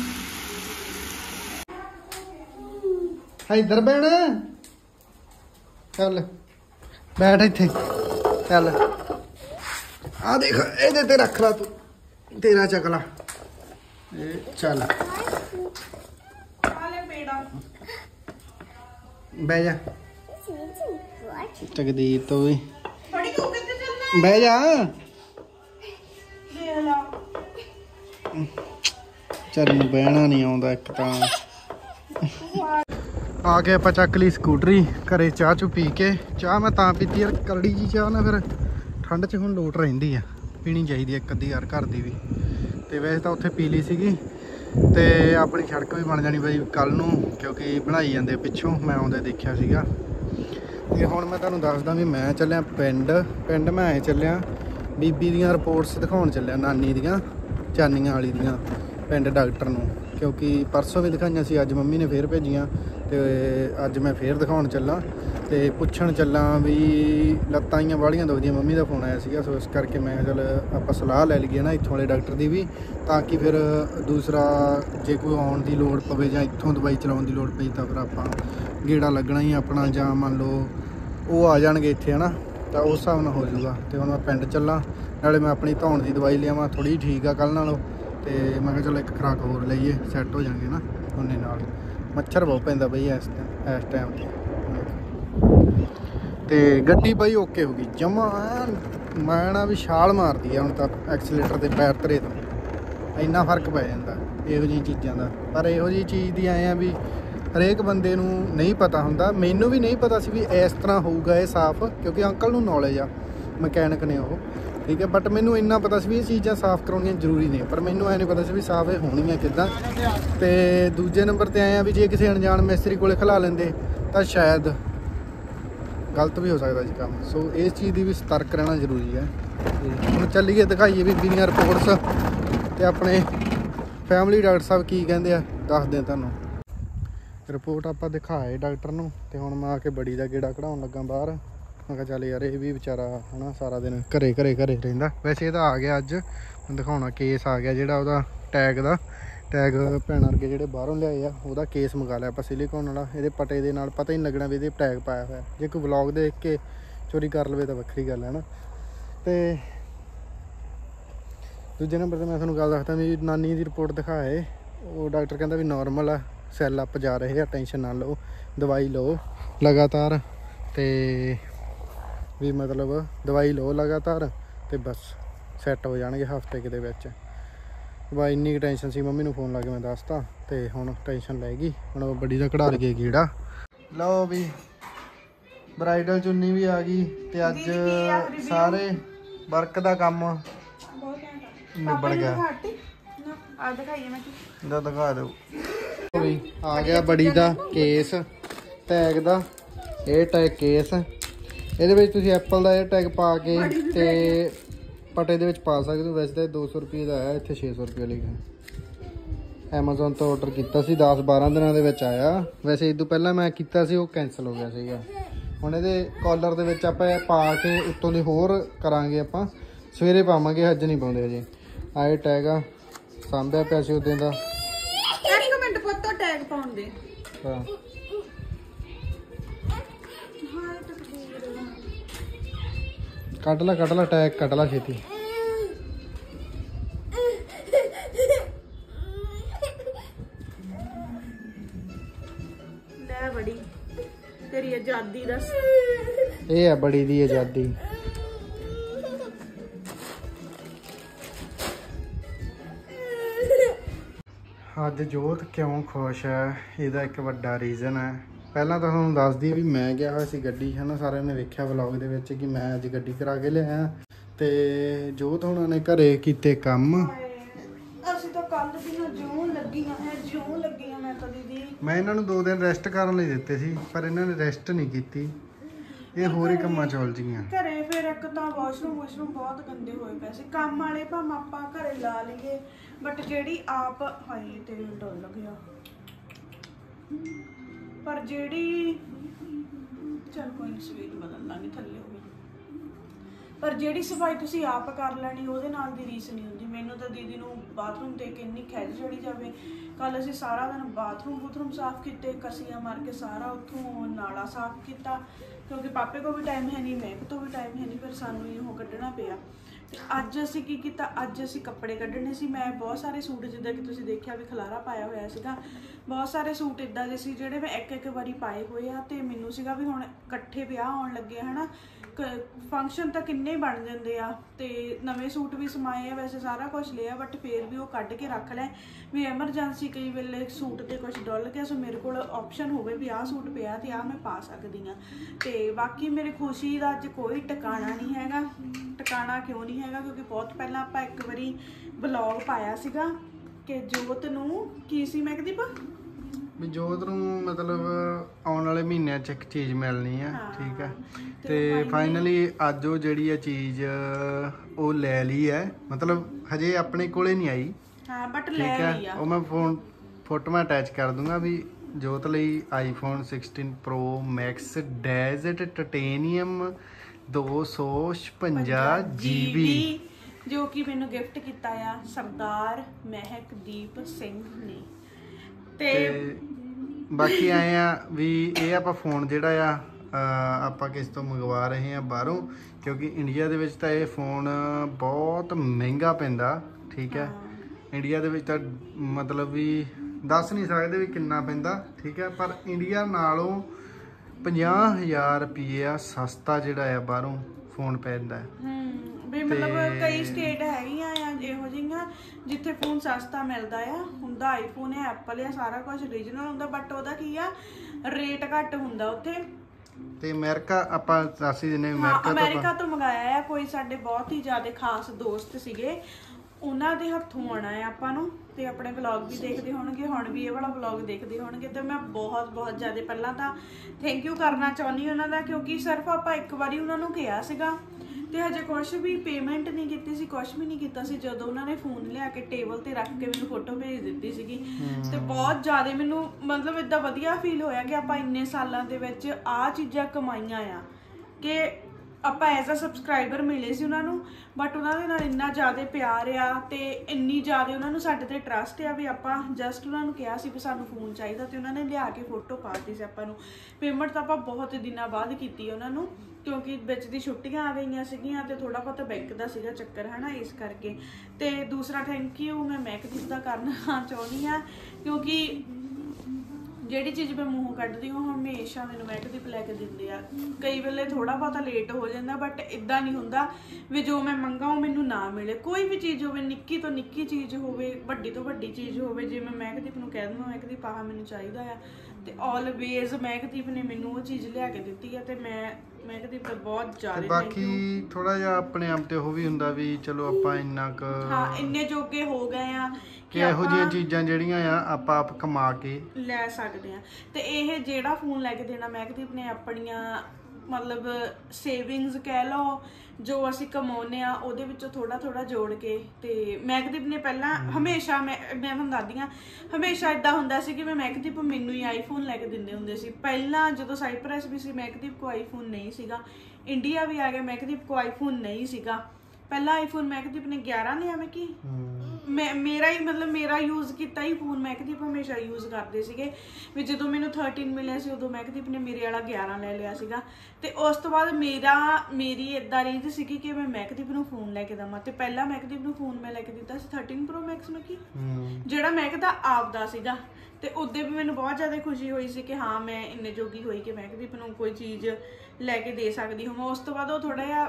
ਇੱਧਰ ਬੈਣ ਚੱਲ ਬੈਠ ਇੱਥੇ। ਚੱਲ। ਆ ਦੇਖ ਇਹਦੇ ਤੇ ਰੱਖ ਲਾ ਤੂੰ। ਤੇਰਾ ਚੱਕਲਾ। ਇਹ ਚੱਲ। ਬਹਿ ਜਾ। ਤੋਂ ਵੀ। ਬਹਿ ਜਾ। ਚੱਲ ਨੂੰ ਬਹਿਣਾ ਨਹੀਂ ਆਉਂਦਾ ਇੱਕ ਤਾਂ। ਆ ਕੇ ਆਪਾਂ ਚੱਕ ਲਈ ਸਕੂਟਰੀ, ਘਰੇ ਚਾਹ ਚੂ ਪੀ ਕੇ। ਚਾਹ ਮੈਂ ਤਾਂ ਪੀਤੀ ਯਾਰ, ਕਰੜੀ ਜੀ ਚਾਹ ਨਾ ਫਿਰ ਠੰਡ 'ਚ ਹੁਣ ਲੋਟ ਰਹਿੰਦੀ ਆ, ਪੀਣੀ ਚਾਹੀਦੀ ਆ ਇੱਕ ਅੱਧੀ ਯਾਰ ਘਰ ਦੀ ਵੀ। ਤੇ ਵੈਸੇ ਤਾਂ ਉੱਥੇ ਪੀ ਲਈ ਸੀਗੀ, ਤੇ ਆਪਣੀ ਸੜਕ ਵੀ ਬਣ ਜਾਣੀ ਬਈ ਕੱਲ ਨੂੰ, ਕਿਉਂਕਿ ਬਣਾਈ ਜਾਂਦੇ ਪਿੱਛੋਂ, ਮੈਂ ਆਉਂਦੇ ਦੇਖਿਆ ਸੀਗਾ। ਤੇ ਹੁਣ ਮੈਂ ਤੁਹਾਨੂੰ ਦੱਸਦਾ ਵੀ ਮੈਂ ਚੱਲਿਆ ਪਿੰਡ ਪਿੰਡ ਮੈਂ ਐ ਚੱਲਿਆ, ਬੀਬੀ ਦੀਆਂ ਰਿਪੋਰਟਸ ਦਿਖਾਉਣ ਚੱਲਿਆ, ਨਾਨੀ ਦੀਆਂ, ਚਾਨੀਆਂ ਵਾਲੀ ਦੀਆਂ, ਪਿੰਡ ਡਾਕਟਰ ਨੂੰ, ਕਿਉਂਕਿ ਪਰਸੋਂ ਵੀ ਦਿਖਾਈਆਂ ਸੀ, ਅੱਜ ਮੰਮੀ ਨੇ ਫੇਰ ਭੇਜੀਆਂ। ਤੇ ਅੱਜ ਮੈਂ ਫੇਰ ਦਿਖਾਉਣ ਚੱਲਾਂ ਤੇ ਪੁੱਛਣ ਚੱਲਾਂ ਵੀ ਲੱਤਾਂ ਆਈਆਂ ਵਾਲੀਆਂ ਦੁਖਦੀਆਂ ਮੰਮੀ ਦਾ ਫੋਨ ਆਇਆ ਸੀਗਾ, ਸੋ ਇਸ ਕਰਕੇ ਮੈਂ ਕਿਹਾ ਚੱਲ ਆਪਾਂ ਸਲਾਹ ਲੈ ਲਈਏ ਨਾ ਇੱਥੋਂ ਵਾਲੇ ਡਾਕਟਰ ਦੀ ਵੀ, ਤਾਂ ਕਿ ਫਿਰ ਦੂਸਰਾ ਜੇ ਕੋਈ ਆਉਣ ਦੀ ਲੋੜ ਪਵੇ ਜਾਂ ਇੱਥੋਂ ਦਵਾਈ ਚਲਾਉਣ ਦੀ ਲੋੜ ਪਈ ਤਾਂ ਫਿਰ ਆਪਾਂ ਗੇੜਾ ਲੱਗਣਾ ਹੀ ਆਪਣਾ ਜਾਂ ਮੰਨ ਲਓ ਉਹ ਆ ਜਾਣਗੇ ਇੱਥੇ, ਹਨਾ? ਤਾਂ ਉਸ ਹਿਸਾਬ ਨਾਲ ਹੋ ਜਾਊਗਾ। ਤੇ ਹੁਣ ਮੈਂ ਪਿੰਡ ਚੱਲਾਂ, ਨਾਲੇ ਮੈਂ ਆਪਣੀ ਧੌਣ ਦੀ ਦਵਾਈ ਲਿਆਵਾਂ ਥੋੜੀ ਠੀਕ ਆ ਕੱਲ ਨਾਲੋਂ, ਤੇ ਮੈਂ ਕਿਹਾ ਚਲੋ ਇੱਕ ਖੁਰਾਕ ਹੋਰ ਲਈਏ, ਸੈੱਟ ਹੋ ਜਾਣਗੇ ਨਾ, ਉਹਨੇ ਨਾਲ। ਮੱਛਰ ਬਹੁਤ ਪੈਂਦਾ ਬਈ ਇਸ ਟਾਈਮ ਇਸ ਟਾਈਮ ਤੇ। ਗੱਡੀ ਬਈ ਓਕੇ ਹੋ ਗਈ। ਜਮਾ ਮੈਂ ਨਾ ਵੀ ਛਾਲ ਮਾਰਦੀ ਆ ਹੁਣ ਤਾਂ ਐਕਸਲੇਟਰ ਦੇ ਪੈਰ ਧਰੇ ਤੋਂ। ਇੰਨਾ ਫ਼ਰਕ ਪੈ ਜਾਂਦਾ ਇਹੋ ਜਿਹੀ ਚੀਜ਼ਾਂ ਦਾ। ਪਰ ਇਹੋ ਜਿਹੀ ਚੀਜ਼ ਦੀ ਆਏ ਆ ਵੀ ਹਰੇਕ ਬੰਦੇ ਨੂੰ ਨਹੀਂ ਪਤਾ ਹੁੰਦਾ। ਮੈਨੂੰ ਵੀ ਨਹੀਂ ਪਤਾ ਸੀ ਵੀ ਇਸ ਤਰ੍ਹਾਂ ਹੋਊਗਾ ਇਹ ਸਾਫ਼, ਕਿਉਂਕਿ ਅੰਕਲ ਨੂੰ ਨੌਲੇਜ ਆ, ਮਕੈਨਿਕ ਨੇ ਉਹ। ਠੀਕ ਹੈ ਬਟ ਮੈਨੂੰ ਇੰਨਾ ਪਤਾ ਸੀ ਵੀ ਇਹ ਚੀਜ਼ਾਂ ਸਾਫ਼ ਕਰਾਉਣੀਆਂ ਜ਼ਰੂਰੀ ਨੇ, ਪਰ ਮੈਨੂੰ ਐ ਨਹੀਂ ਪਤਾ ਸੀ ਵੀ ਸਾਫ਼ ਇਹ ਹੋਣੀਆਂ ਕਿੱਦਾਂ। ਤੇ ਦੂਜੇ ਨੰਬਰ ਤੇ ਆਏ ਆ ਵੀ ਜੇ ਕਿਸੇ ਅਣਜਾਣ ਮਿਸਤਰੀ ਕੋਲੇ ਖਲਾ ਲੈਂਦੇ, ਤਾਂ ਸ਼ਾਇਦ ਗਲਤ ਵੀ ਹੋ ਸਕਦਾ ਜੀ ਕੰਮ। ਸੋ ਇਸ ਚੀਜ਼ ਦੀ ਵੀ ਸਤਰਕ ਰਹਿਣਾ ਜ਼ਰੂਰੀ ਹੈ। ਹੁਣ ਚੱਲੀਏ, ਦਿਖਾਈਏ ਵੀ ਦੀਆਂ ਰਿਪੋਰਟਸ ਤੇ ਆਪਣੇ ਫੈਮਿਲੀ ਡਾਕਟਰ ਸਾਹਿਬ ਕੀ ਕਹਿੰਦੇ ਆ, ਦੱਸਦੇ ਆ ਤੁਹਾਨੂੰ। ਰਿਪੋਰਟ ਆਪਾਂ ਦਿਖਾਏ ਡਾਕਟਰ ਨੂੰ, ਤੇ ਹੁਣ ਮੈਂ ਆ ਕੇ ਬੜੀ ਦਾ ਗੇੜਾ ਕਢਾਉਣ ਲੱਗਾ ਬਾਹਰ। ਮੈਂ ਕਿਹਾ ਚੱਲ ਯਾਰ ਇਹ ਵੀ ਵਿਚਾਰਾ ਹਨਾ ਸਾਰਾ ਦਿਨ ਘਰੇ ਘਰੇ ਘਰੇ ਰਹਿੰਦਾ। ਵੈਸੇ ਇਹ ਤਾਂ ਆ ਗਿਆ ਅੱਜ। ਮੈਂ ਦਿਖਾਉਣਾ ਕੇਸ ਆ ਗਿਆ ਜਿਹੜਾ ਉਹਦਾ ਟੈਗ ਦਾ। ਟੈਗ ਭੈਣਾਂ ਵਰਗੇ ਜਿਹੜੇ ਬਾਹਰੋਂ ਲਿਆਏ ਆ, ਉਹਦਾ ਕੇਸ ਮੰਗਾ ਲਿਆ ਆਪਾਂ ਸਿਲੀਕੋਨ ਵਾਲਾ। ਇਹਦੇ ਪਟੇ ਦੇ ਨਾਲ ਪਤਾ ਹੀ ਨਹੀਂ ਲੱਗਣਾ ਵੀ ਇਹਦੇ ਟੈਗ ਪਾਇਆ ਹੋਇਆ। ਜੇ ਕੋਈ ਵਲੌਗ ਦੇਖ ਕੇ ਚੋਰੀ ਕਰ ਲਵੇ ਤਾਂ ਵੱਖਰੀ ਗੱਲ ਹੈ ਨਾ। ਤੇ ਦੂਜੇ ਨੰਬਰ ਤੇ ਮੈਂ ਤੁਹਾਨੂੰ ਗੱਲ ਦੱਸਦਾ ਵੀ ਨਾਨੀ ਦੀ ਰਿਪੋਰਟ ਦਿਖਾਏ। ਉਹ ਡਾਕਟਰ ਕਹਿੰਦਾ ਵੀ ਨਾਰਮਲ ਆ ਸੈੱਲ ਅਪ ਜਾ ਰਹੇ ਆ ਟੈਨਸ਼ਨ ਨਾ ਲਓ, ਦਵਾਈ ਲਓ। ਲਗਾਤਾਰ ਤੇ ਵੀ ਮਤਲਬ ਦਵਾਈ ਲਓ ਲਗਾਤਾਰ ਤੇ ਬਸ ਸੈੱਟ ਹੋ ਜਾਣਗੇ ਹਫ਼ਤੇ ਦੇ ਵਿੱਚ। ਬਾ ਇੰਨੀ ਟੈਨਸ਼ਨ ਸੀ ਮੰਮੀ ਨੂੰ ਫੋਨ ਲਾ ਕੇ ਮੈਂ ਦੱਸਤਾ ਤੇ ਹੁਣ ਟੈਨਸ਼ਨ ਲੈ ਗਈ। ਹੁਣ ਉਹ ਬੱਡੀ ਦਾ ਕਢਾ ਲਈਏ ਗੀੜਾ। ਲਓ ਵੀ ਬ੍ਰਾਈਡਲ ਚੁੰਨੀ ਵੀ ਆ ਗਈ ਤੇ ਅੱਜ ਸਾਰੇ ਵਰਕ ਦਾ ਕੰਮ ਬਹੁਤ ਘੈਂਟ ਨਿਬੜ ਗਿਆ। ਆ ਦਿਖਾਈਏ ਮੈਂ ਕੀ। ਦਾ ਦਿਖਾ ਦਿਓ। ਆ ਗਿਆ ਬੜੀ ਦਾ ਕੇਸ ਟੈਗ ਦਾ ਇਹ ਟੈਗ ਕੇਸ ਇਹਦੇ ਵਿੱਚ ਤੁਸੀਂ ਐਪਲ ਦਾ ਇਹ ਟੈਗ ਪਾ ਕੇ ਤੇ ਪਟੇ ਦੇ ਵਿੱਚ ਪਾ ਸਕਦੇ ਹੋ। ਵੈਸੇ ਤਾਂ ਇਹ 200 ਰੁਪਏ ਦਾ ਆਇਆ ਇੱਥੇ 600 ਰੁਪਏ ਲਿਖਿਆ Amazon ਤੋਂ ਆਰਡਰ ਕੀਤਾ ਸੀ 10 12 ਦਿਨਾਂ ਦੇ ਵਿੱਚ ਆਇਆ। ਵੈਸੇ ਇਹ ਤੋਂ ਪਹਿਲਾਂ ਮੈਂ ਕੀਤਾ ਸੀ ਉਹ ਕੈਨਸਲ ਹੋ ਗਿਆ ਸੀਗਾ। ਹੁਣ ਇਹਦੇ ਕਾਲਰ ਦੇ ਵਿੱਚ ਆਪਾਂ ਇਹ ਪਾ ਕੇ ਉੱਤੋਂ ਦੀ ਹੋਰ ਕਰਾਂਗੇ ਆਪਾਂ। ਸਵੇਰੇ ਪਾਵਾਂਗੇ ਅੱਜ ਨਹੀਂ ਪਾਉਂਦੇ ਅਜੇ ਆਏ ਟੈਗ ਆ ਸਾਂਭਿਆ ਪਿਆ ਸੀ ਉਦੋਂ ਦਾ। ਇੱਕ ਮਿੰਟ ਪੁੱਤੋ ਟੈਗ ਪਾਉਣ ਦੇ। ਹਾਂ। ਕੱਢ ਲੈ ਕੱਢ ਲੈ ਟੈਗ ਕੱਢ ਲੈ ਛੇਤੀ। ਲੈ ਬੜੀ ਤੇਰੀ ਆਜ਼ਾਦੀ ਦੱਸ ਇਹ ਆ ਬੜੀ ਦੀ ਆਜ਼ਾਦੀ। ਅੱਜ ਜੋਤ ਕਿਉਂ ਖੁਸ਼ ਹੈ? ਇਹਦਾ ਇੱਕ ਵੱਡਾ ਰੀਜ਼ਨ ਹੈ। ਪਹਿਲਾਂ ਤਾਂ ਤੁਹਾਨੂੰ ਦੱਸ ਦਈਏ ਵੀ ਮੈਂ ਗਿਆ ਹੋਇਆ ਸੀ ਗੱਡੀ ਹੈ ਨਾ ਸਾਰਿਆਂ ਨੇ ਵੇਖਿਆ ਵਲੌਗ ਦੇ ਵਿੱਚ ਕਿ ਮੈਂ ਅੱਜ ਗੱਡੀ ਕਰਾ ਕੇ ਲਿਆਇਆ। ਤੇ ਜੋਤ ਹੁਣਾਂ ਨੇ ਘਰੇ ਕੀਤੇ ਕੰਮ। ਅਸੀਂ ਤਾਂ ਕੱਲ ਦੀਆਂ ਜਿਉਂ ਲੱਗੀਆਂ ਹੈ ਜਿਉਂ ਲੱਗੀਆਂ ਮੈਂ ਤਾਂ ਦੀਦੀ। ਮੈਂ ਇਹਨਾਂ ਨੂੰ 2 ਦਿਨ ਰੈਸਟ ਕਰਨ ਲਈ ਦਿੱਤੇ ਸੀ ਪਰ ਇਹਨਾਂ ਨੇ ਰੈਸਟ ਨਹੀਂ ਕੀਤੀ। ਇਹ ਹੋਰ ਹੀ ਕੰਮਾਂ ਚ ਉਲਝ ਗਈਆਂ। ਘਰੇ ਫਿਰ ਇੱਕ ਤਾਂ ਵਾਸ਼ਰੂਮ ਵਾਸ਼ਰੂਮ ਬਹੁਤ ਗੰਦੇ ਹੋਏ ਪਏ ਸੀ। ਕੰਮ ਵਾਲੇ ਭਾਵੇਂ ਆਪਾਂ ਘਰੇ ਲਾ ਲਈਏ ਬਟ ਜਿਹੜੀ ਆਪ ਹਾਏ ਤੇਰੇ ਡੁੱਲ ਗਿਆ ਪਰ ਜਿਹੜੀ ਚਲ ਕੋਈ ਨੀ, ਬਦਲ ਲਾਂਗੇ ਥੱਲੇ ਹੋ ਗਈ। ਪਰ ਜਿਹੜੀ ਸਫ਼ਾਈ ਤੁਸੀਂ ਆਪ ਕਰ ਲੈਣੀ ਉਹਦੇ ਨਾਲ ਦੀ ਰੀਸ ਨਹੀਂ ਹੁੰਦੀ। ਮੈਨੂੰ ਤਾਂ ਦੀਦੀ ਨੂੰ ਬਾਥਰੂਮ ਤੇ ਕਿੰਨੀ ਖੈਜ ਚੜੀ ਜਾਵੇ। ਕੱਲ ਅਸੀਂ ਸਾਰਾ ਦਿਨ ਬਾਥਰੂਮ ਬੂਥਰੂਮ ਸਾਫ਼ ਕੀਤੇ ਕਸੀਆਂ ਮਾਰ ਕੇ ਸਾਰਾ ਉੱਥੋਂ ਨਾਲਾ ਸਾਫ਼ ਕੀਤਾ। ਕਿਉਂਕਿ ਪਾਪੇ ਕੋਲ ਵੀ ਟਾਈਮ ਹੈ ਨਹੀਂ ਮੈਂ ਤੋਂ ਵੀ ਟਾਈਮ ਹੈ ਨਹੀਂ ਫਿਰ ਸਾਨੂੰ ਹੀ ਉਹ ਕੱਢਣਾ ਪਿਆ। ਅੱਜ ਅਸੀਂ ਕੀ ਕੀਤਾ? ਅੱਜ ਅਸੀਂ ਕੱਪੜੇ ਕੱਢਣੇ ਸੀ। ਮੈਂ ਬਹੁਤ ਸਾਰੇ ਸੂਟ ਜਿੱਦਾਂ ਕਿ ਤੁਸੀਂ ਦੇਖਿਆ ਵੀ ਖਲਾਰਾ ਪਾਇਆ ਹੋਇਆ ਸੀਗਾ। ਬਹੁਤ ਸਾਰੇ ਸੂਟ ਇਦਾਂ ਦੇ ਸੀ ਜਿਹੜੇ ਮੈਂ ਇੱਕ ਇੱਕ ਵਾਰੀ ਪਾਏ ਹੋਏ ਆ ਤੇ ਮੈਨੂੰ ਸੀਗਾ ਵੀ ਹੁਣ ਇਕੱਠੇ ਵਿਆਹ ਆਉਣ ਲੱਗੇ ਆ, ਹਨਾ? ਫੰਕਸ਼ਨ ਤਾਂ ਕਿੰਨੇ ਬਣ ਜਾਂਦੇ ਆ। ਤੇ ਨਵੇਂ ਸੂਟ ਵੀ ਸਮਾਏ ਆ, ਵੈਸੇ ਸਾਰਾ ਕੁਝ ਲਿਆ ਬਟ ਫੇਰ ਵੀ ਉਹ ਕੱਢ ਕੇ ਰੱਖ ਲੈ। ਵੀ ਐਮਰਜੈਂਸੀ ਕਈ ਵੇਲੇ ਸੂਟ ਤੇ ਕੁਝ ਡੁੱਲ ਗਿਆ ਸੋ ਮੇਰੇ ਕੋਲ ਆਪਸ਼ਨ ਹੋਵੇ ਵੀ ਆਹ ਸੂਟ ਪਿਆ ਤੇ ਆਹ ਮੈਂ ਪਾ ਸਕਦੀ ਆ। ਤੇ ਬਾਕੀ ਮੇਰੀ ਖੁਸ਼ੀ ਦਾ ਅੱਜ ਕੋਈ ਟਿਕਾਣਾ ਨਹੀਂ ਹੈਗਾ। ਟਿਕਾਣਾ ਕਿਉਂ ਨਹੀਂ ਹੈਗਾ? ਕਿਉਂਕਿ ਬਹੁਤ ਪਹਿਲਾਂ ਆਪਾਂ ਇੱਕ ਵਾਰੀ ਵਲੌਗ ਪਾਇਆ ਸੀਗਾ ਕਿ ਜੋਤ ਨੂੰ ਕੀ ਸੀ ਮੈਂ ਕਹਦੀ ਪਾ ਵੀ ਜੋਤ ਨੂੰ ਮਤਲਬ ਆਉਣ ਵਾਲੇ ਮਹੀਨਿਆਂ 'ਚ ਇੱਕ ਚੀਜ਼ ਮਿਲਣੀ ਆ। ਠੀਕ ਆ। ਤੇ ਫਾਈਨਲੀ ਅੱਜ ਉਹ ਜਿਹੜੀ ਆ ਚੀਜ਼ ਉਹ ਲੈ ਲਈ ਹੈ। ਮਤਲਬ ਹਜੇ ਆਪਣੇ ਕੋਲੇ ਨਹੀਂ ਆਈ। ਹਾਂ ਬਟ ਲੈ ਲਈ ਆ। ਉਹ ਮੈਂ ਫੋਨ ਫੋਟੋਆਂ ਅਟੈਚ ਕਰ ਦੂੰਗਾ ਵੀ ਜੋਤ ਲਈ iPhone 16 Pro Max Desert Titanium 256 GB ਜੋ ਕਿ ਮੈਨੂੰ ਗਿਫਟ ਕੀਤਾ ਆ ਸਰਦਾਰ ਮਹਿਕਦੀਪ ਸਿੰਘ ਨੇ। ਤੇ ਬਾਕੀ ਆਏ ਆ ਵੀ ਇਹ ਆਪਾਂ ਫੋਨ ਜਿਹੜਾ ਆ ਆਪਾਂ ਕਿਸ ਤੋਂ ਮੰਗਵਾ ਰਹੇ ਆ ਬਾਹਰੋਂ ਕਿਉਂਕਿ ਇੰਡੀਆ ਦੇ ਵਿੱਚ ਤਾਂ ਇਹ ਫੋਨ ਬਹੁਤ ਮਹਿੰਗਾ ਪੈਂਦਾ ਠੀਕ ਹੈ। ਇੰਡੀਆ ਦੇ ਵਿੱਚ ਤਾਂ ਮਤਲਬ ਵੀ ਦੱਸ ਨਹੀਂ ਸਕਦੇ ਵੀ ਕਿੰਨਾ ਪੈਂਦਾ ਠੀਕ ਹੈ। ਪਰ ਇੰਡੀਆ ਨਾਲੋਂ 50000 ਰੁਪਏ ਆ ਸਸਤਾ ਜਿਹੜਾ ਆ ਬਾਹਰੋਂ ਫੋਨ ਪੈਂਦਾ ਹੈ। ਹਮ ਵੀ ਮਤਲਬ ਤੇ- ਕਈ ਸਟੇਟ ਹੈਗੀਆਂ ਆ ਇਹੋ ਜਿਹੀਆਂ ਜਿੱਥੇ ਫੋਨ ਸਸਤਾ ਮਿਲਦਾ ਆ। ਹੁੰਦਾ ਆਈਫੋਨ ਹੈ ਐਪਲ ਆ ਸਾਰਾ ਕੁਝ ਹੁੰਦਾ ਬਟ ਉਹਦਾ ਕੀ ਆ ਰੇਟ ਘੱਟ ਹੁੰਦਾ ਉੱਥੇ। ਤੇ ਅਮਰੀਕਾ ਆਪਾਂ ਹਾਂ ਅਮਰੀਕਾ ਤੋਂ ਅਮਰੀਕਾ ਤੋਂ ਮੰਗਾਇਆ ਆ ਕੋਈ ਸਾਡੇ ਬਹੁਤ ਹੀ ਜ਼ਿਆਦਾ ਖਾਸ ਦੋਸਤ ਸੀਗੇ। ਉਹਨਾਂ ਦੇ ਹੱਥੋਂ ਆਣਾ ਹੈ ਆਪਾਂ ਨੂੰ ਤੇ ਆਪਣੇ ਵਲੌਗ ਵੀ ਦੇਖਦੇ ਹੋਣਗੇ ਹੁਣ ਵੀ ਇਹ ਵਾਲਾ ਵਲੌਗ ਦੇਖਦੇ ਹੋਣਗੇ ਤੇ ਮੈਂ ਬਹੁਤ ਬਹੁਤ ਜ਼ਿਆਦਾ ਪਹਿਲਾਂ ਤਾਂ ਥੈਂਕ ਯੂ ਕਰਨਾ ਚਾਹੁੰਦੀ ਉਹਨਾਂ ਦਾ ਕਿਉਂਕਿ ਸਿਰਫ ਆਪਾਂ ਇੱਕ ਵਾਰੀ ਉਹਨਾਂ ਨੂੰ ਕਿਹਾ ਸੀਗਾ ਤੇ ਹਜੇ ਕੁਝ ਵੀ ਪੇਮੈਂਟ ਨਹੀਂ ਕੀਤੀ ਸੀ ਕੁਝ ਵੀ ਨਹੀਂ ਕੀਤਾ ਸੀ ਜਦੋਂ ਉਹਨਾਂ ਨੇ ਫੋਨ ਲਿਆ ਕੇ ਟੇਬਲ ਤੇ ਰੱਖ ਕੇ ਮੈਨੂੰ ਫੋਟੋ ਭੇਜ ਦਿੱਤੀ ਸੀਗੀ ਤੇ ਬਹੁਤ ਜ਼ਿਆਦਾ ਮੈਨੂੰ ਮਤਲਬ ਇਦਾਂ ਵਧੀਆ ਫੀਲ ਹੋਇਆ ਕਿ ਆਪਾਂ ਇੰਨੇ ਸਾਲਾਂ ਦੇ ਵਿੱਚ ਆਹ ਚੀਜ਼ਾਂ ਕਮਾਈਆਂ ਆ ਕਿ ਆਪਾਂ ਐਜ਼ ਅ ਸਬਸਕ੍ਰਾਈਬਰ ਮਿਲੇ ਸੀ ਉਹਨਾਂ ਨੂੰ ਬਟ ਉਹਨਾਂ ਦੇ ਨਾਲ ਇੰਨਾ ਜ਼ਿਆਦਾ ਪਿਆਰ ਆ ਤੇ ਇੰਨੀ ਜ਼ਿਆਦਾ ਉਹਨਾਂ ਨੂੰ ਸਾਡੇ ਤੇ ਟਰਸਟ ਆ ਵੀ ਆਪਾਂ ਜਸਟ ਉਹਨਾਂ ਨੂੰ ਕਿਹਾ ਸੀ ਵੀ ਸਾਨੂੰ ਫੋਨ ਚਾਹੀਦਾ ਤੇ ਉਹਨਾਂ ਨੇ ਲਿਆ ਕੇ ਫੋਟੋ ਪਾਤੀ ਸੀ ਆਪਾਂ ਨੂੰ। ਪੇਮੈਂਟ ਤਾਂ ਆਪਾਂ ਬਹੁਤ ਦਿਨਾਂ ਬਾਅਦ ਕੀਤੀ ਉਹਨਾਂ ਨੂੰ, ਕਿਉਂਕਿ ਵਿੱਚ ਦੀ ਛੁੱਟੀਆਂ ਆ ਗਈਆਂ ਸੀਗੀਆਂ ਤੇ ਥੋੜਾ ਬਹੁਤਾ ਬੈਂਕ ਦਾ ਸੀਗਾ ਚੱਕਰ ਹਨਾ ਇਸ ਕਰਕੇ। ਤੇ ਦੂਸਰਾ ਥੈਂਕ ਯੂ ਮੈਂ ਮੈਕਦੀਪ ਦਾ ਕਰਨਾ ਚਾਹੁੰਦੀ ਆ, ਕਿਉਂਕਿ ਜਿਹੜੀ ਚੀਜ਼ ਮੈਂ ਮੂੰਹੋਂ ਕੱਢਦੀ ਹਾਂ, ਉਹ ਹਮੇਸ਼ਾ ਮੈਨੂੰ ਮੈਕਦੀਪ ਲੈ ਕੇ ਦਿੰਦੇ ਆ। ਕਈ ਵੇਲੇ ਥੋੜਾ ਬਹੁਤਾ ਲੇਟ ਹੋ ਜਾਂਦਾ ਬਟ ਇਦਾਂ ਨਹੀਂ ਹੁੰਦਾ ਵੀ ਜੋ ਮੈਂ ਮੰਗਾ, ਉਹ ਮੈਨੂੰ ਨਾ ਮਿਲੇ। ਕੋਈ ਵੀ ਚੀਜ਼ ਹੋਵੇ, ਨਿੱਕੀ ਤੋਂ ਨਿੱਕੀ ਚੀਜ਼ ਹੋਵੇ, ਵੱਡੀ ਤੋਂ ਵੱਡੀ ਚੀਜ਼ ਹੋਵੇ, ਜੇ ਮੈਂ ਮਹਿਕਦੀਪ ਨੂੰ ਕਹਿ ਦਵਾਂ ਮਹਿਕਦੀਪ ਆਹ ਮੈਨੂੰ ਚਾਹੀਦਾ ਆ, ਤੇ ਆਲਵੇਜ਼ ਮਹਿਕਦੀਪ ਨੇ ਮੈਨੂੰ ਉਹ ਚੀਜ਼ ਲਿਆ ਕੇ ਦਿੱਤੀ ਆ, ਤੇ ਮੈਂ ਦਾ ਬਹੁਤ ਤੇ ਜ਼ਿਆਦਾ ਬਾਕੀ ਥੋੜਾ ਜਿਹਾ ਆਪਣੇ ਆਪ ਤੇ ਉਹ ਵੀ ਹੁੰਦਾ ਵੀ ਚਲੋ ਆਪਾਂ ਇੰਨਾ ਕੁ ਹਾਂ ਇੰਨੇ ਜੋਗੇ ਹੋ ਗਏ ਆ ਕਿ ਇਹੋ ਜਿਹੀਆਂ ਚੀਜ਼ਾਂ ਜਿਹੜੀਆਂ ਆ ਆਪਾਂ ਆਪ ਕਮਾ ਕੇ ਲੈ ਸਕਦੇ ਆ। ਤੇ ਇਹ ਜਿਹੜਾ ਫੋਨ ਲੈ ਕੇ ਦੇਣਾ ਮੈਕਦੀਪ ਨੇ ਆਪਣੀਆਂ ਮਤਲਬ ਸੇਵਿੰਗਸ ਕਹਿ ਲਓ ਜੋ ਅਸੀਂ ਕਮਾਉਨੇ ਆ ਉਹਦੇ ਵਿੱਚੋਂ ਥੋੜਾ ਥੋੜਾ ਜੋੜ ਕੇ ਤੇ ਮੈਕਦੀਪ ਨੇ ਪਹਿਲਾਂ ਹਮੇਸ਼ਾ ਮੈਂ ਮੈਂ ਤੁਹਾਨੂੰ ਦੱਸਦੀ ਹਾਂ ਹਮੇਸ਼ਾ ਇਦਾਂ ਹੁੰਦਾ ਸੀ ਕਿ ਮੈਂ ਮੈਕਦੀਪ ਮੈਨੂੰ ਹੀ ਆਈਫੋਨ ਲੈ ਕੇ ਦਿੰਦੇ ਹੁੰਦੇ ਸੀ। ਪਹਿਲਾਂ ਜਦੋਂ ਸਾਈਪ੍ਰੈਸ ਵੀ ਸੀ ਮੈਕਦੀਪ ਕੋ ਆਈਫੋਨ ਨਹੀਂ ਸੀਗਾ। ਇੰਡੀਆ ਵੀ ਆ ਗਿਆ ਮੈਕਦੀਪ ਕੋ ਆਈਫੋਨ ਨਹੀਂ ਸੀਗਾ। ਪਹਿਲਾ ਆਈਫੋਨ ਮੈਕਦੀਪ ਨੇ 11 ਲਿਆ ਮੈਂ ਕੀ? ਮੈਂ ਮੇਰਾ ਹੀ ਮਤਲਬ ਮੇਰਾ ਯੂਜ਼ ਕੀਤਾ ਹੀ ਫੋਨ ਮੈਕਦੀਪ ਹਮੇਸ਼ਾ ਯੂਜ਼ ਕਰਦੇ ਸੀਗੇ। ਵੀ ਜਦੋਂ ਮੈਨੂੰ 13 ਮਿਲਿਆ ਸੀ ਉਦੋਂ ਮੈਕਦੀਪ ਨੇ ਮੇਰੇ ਵਾਲਾ 11 ਲੈ ਲਿਆ ਸੀਗਾ। ਤੇ ਉਸ ਤੋਂ ਬਾਅਦ ਮੇਰਾ ਮੇਰੀ ਇਦਾਂ ਰੀਤ ਸੀਗੀ ਕਿ ਮੈਂ ਮੈਕਦੀਪ ਨੂੰ ਫੋਨ ਲੈ ਕੇ ਦਵਾਂ। ਤੇ ਪਹਿਲਾਂ ਮੈਕਦੀਪ ਨੂੰ ਫੋਨ ਮੈਂ ਲੈ ਕੇ ਦਿੱਤਾ ਸੀ 13 Pro Max ਮੈਂ ਕੀ? ਜਿਹੜਾ ਮੈਕ ਦਾ ਆਪਦਾ ਸੀਗਾ। ਤੇ ਉਹਦੇ ਵੀ ਮੈਨੂੰ ਬਹੁਤ ਜ਼ਿਆਦਾ ਖੁਸ਼ੀ ਹੋਈ ਸੀ ਕਿ ਹਾਂ ਮੈਂ ਇੰਨੇ ਜੋਗੀ ਹੋਈ ਕਿ ਮੈਕਦੀਪ ਨੂੰ ਕੋਈ ਚੀਜ਼ ਲੈ ਕੇ ਦੇ ਸਕਦੀ ਹਾਂ ਉਸ ਤੋਂ ਬਾਅਦ ਉਹ ਥੋੜਾ ਜਿਹਾ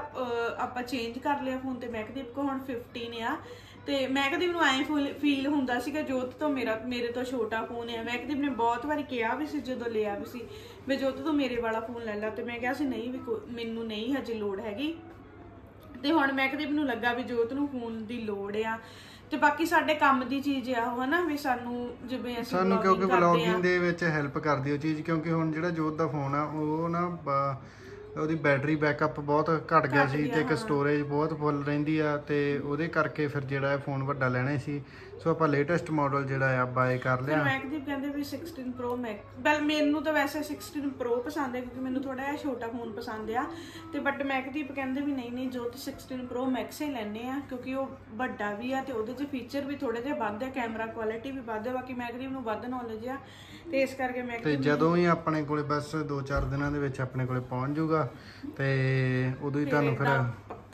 ਆਪਾਂ ਚੇਂਜ ਕਰ ਲਿਆ ਫੋਨ ਤੇ। ਮੈਕਦੀਪ ਕੋ ਹੁਣ 15 ਆ। ਤੇ ਮੈਕਦੀਪ ਨੂੰ ਐਂ ਫੀਲ ਹੁੰਦਾ ਸੀਗਾ ਜੋਤ ਤੋਂ ਮੇਰਾ ਮੇਰੇ ਤੋਂ ਛੋਟਾ ਫੋਨ ਹੈ। ਮੈਕਦੀਪ ਨੇ ਬਹੁਤ ਵਾਰੀ ਕਿਹਾ ਵੀ ਸੀ ਜਦੋਂ ਲਿਆ ਵੀ ਸੀ ਵੀ ਜੋਤ ਤੋਂ ਮੇਰੇ ਵਾਲਾ ਫੋਨ ਲੈ ਲੈ ਤੇ ਮੈਂ ਕਿਹਾ ਸੀ ਨਹੀਂ ਵੀ ਮੈਨੂੰ ਨਹੀਂ ਹਜੇ ਲੋੜ ਹੈਗੀ। ਤੇ ਹੁਣ ਮੈਕਦੀਪ ਨੂੰ ਲੱਗਾ ਵੀ ਜੋਤ ਨੂੰ ਫੋਨ ਦੀ ਲੋੜ ਆ। ਤੇ ਬਾਕੀ ਸਾਡੇ ਕੰਮ ਦੀ ਚੀਜ਼ ਆ ਉਹ ਹਨਾ ਵੀ ਸਾਨੂੰ ਜਿਵੇਂ ਅਸੀਂ ਸਾਨੂੰ ਕਿਉਂਕਿ। ਵਲੌਗਿੰਗ ਦੇ ਵਿੱਚ ਹੈਲਪ ਕਰਦੀ ਉਹ ਚੀਜ਼ ਕਿਉਂਕਿ ਹੁਣ ਜਿਹੜਾ ਜੋਤ ਦਾ ਫੋਨ ਆ ਉਹ ਨਾ ਉਹਦੀ ਬੈਟਰੀ ਬੈਕਅਪ ਬਹੁਤ ਘਟ ਗਿਆ ਸੀ ਤੇ ਇੱਕ। ਸਟੋਰੇਜ ਬਹੁਤ ਫੁੱਲ ਰਹਿੰਦੀ ਆ ਤੇ ਉਹਦੇ ਕਰਕੇ ਫਿਰ ਜਿਹੜਾ ਇਹ ਫੋਨ ਵੱਡਾ ਲੈਣਾ ਸੀ ਸੋ ਆਪਾਂ ਲੇਟੈਸਟ ਮਾਡਲ ਜਿਹੜਾ ਆ ਬਾਏ ਕਰ ਫਿਰ ਲਿਆ ਮੈਕਦੀਪ ਕਹਿੰਦੇ ਵੀ 16 Pro Max ਵੈਲ ਮੈਨੂੰ ਤਾਂ ਵੈਸੇ 16 Pro ਪਸੰਦ ਹੈ ਕਿਉਂਕਿ ਮੈਨੂੰ ਥੋੜਾ ਜਿਹਾ ਛੋਟਾ ਫੋਨ ਪਸੰਦ ਆ। ਤੇ ਬਟ ਮੈਕਦੀਪ ਕਹਿੰਦੇ ਵੀ ਨਹੀਂ ਨਹੀਂ ਜੋ ਤੇ 16 Pro Max ਹੀ ਲੈਣੇ ਆ ਕਿਉਂਕਿ ਉਹ ਵੱਡਾ ਵੀ ਆ ਤੇ ਉਹਦੇ 'ਚ ਫੀਚਰ ਵੀ ਥੋੜੇ ਜਿਹੇ ਵੱਧ ਆ ਕੈਮਰਾ ਕੁਆਲਿਟੀ ਵੀ ਵੱਧ ਆ ਬਾਕੀ ਮੈਕਦੀਪ ਨੂੰ ਵੱਧ ਨੌਲੇਜ ਆ। ਤੇ ਇਸ ਕਰਕੇ ਤੇ ਮੈਕਦੀਪ ਜਦੋਂ ਹੀ ਆਪਣੇ ਕੋਲੇ ਬਸ 2-4 ਦਿਨਾਂ ਦੇ ਵਿੱਚ ਆਪਣੇ ਕੋਲੇ ਪਹੁੰਚ ਜਾਊਗਾ ਤੇ ਉਦੋਂ ਹੀ ਤੁਹਾਨੂੰ ਫਿਰ